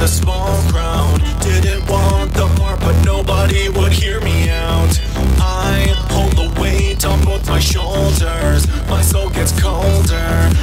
the small crowd Didn't want the heart, but nobody would hear me out. I hold the weight on both my shoulders. My soul gets colder.